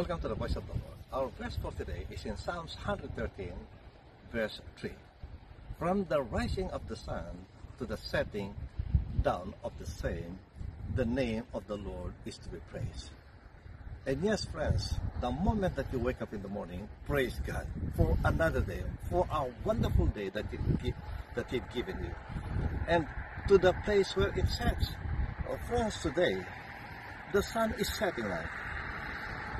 Welcome to the voice of the Lord. Our verse for today is in Psalms 113, verse 3. From the rising of the sun to the setting down of the same, the name of the Lord is to be praised. And yes, friends, the moment that you wake up in the morning, praise God for another day, for a wonderful day that He that He's given you, and to the place where it sets. Oh, friends, today the sun is setting now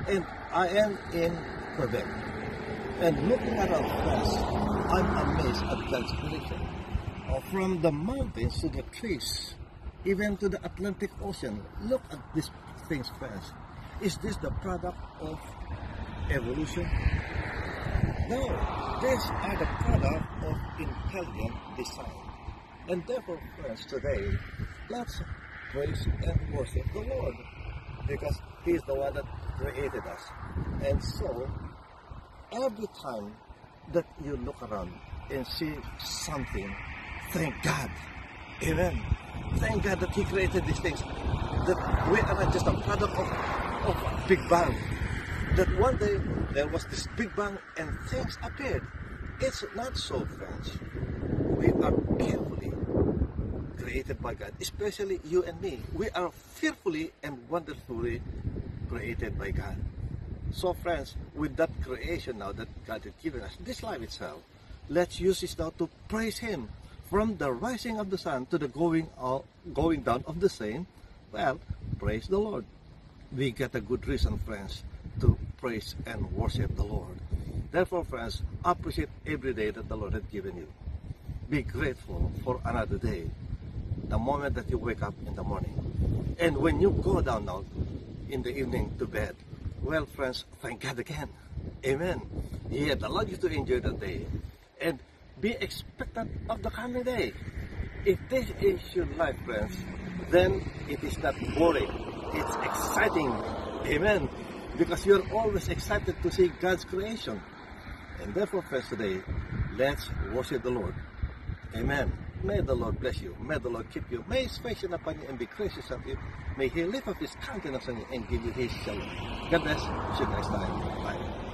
and I am in Quebec. And looking at our place, I'm amazed at God's creation. Uh, from the mountains to the trees, even to the Atlantic Ocean. Look at these things, friends. Is this the product of evolution? No, these are the product of intelligent design. And therefore, friends, today, let's praise and worship the Lord because He is the one that created us. And so, every time that you look around and see something, thank God. Amen. Thank God that He created these things. That we are not just a product of, of Big Bang. That one day there was this Big Bang and things appeared. It's not so, friends. We are carefully created by God, especially you and me. We are fearfully and wonderfully created by God. So friends, with that creation now that God has given us, this life itself, let's use this now to praise Him. From the rising of the sun to the going, out, going down of the same, well, praise the Lord. We get a good reason, friends, to praise and worship the Lord. Therefore, friends, appreciate every day that the Lord has given you. Be grateful for another day. The moment that you wake up in the morning. And when you go down now, in the evening to bed. Well, friends, thank God again. Amen. He had allowed you to enjoy the day and be expectant of the coming day. If this is your life, friends, then it is not boring. It's exciting. Amen. Because you're always excited to see God's creation. And therefore, friends, today, let's worship the Lord. Amen. May the Lord bless you. May the Lord keep you. May His face shine upon you and be gracious of you. May He lift up His countenance on you and give you His shalom. God bless. See you next time. Bye.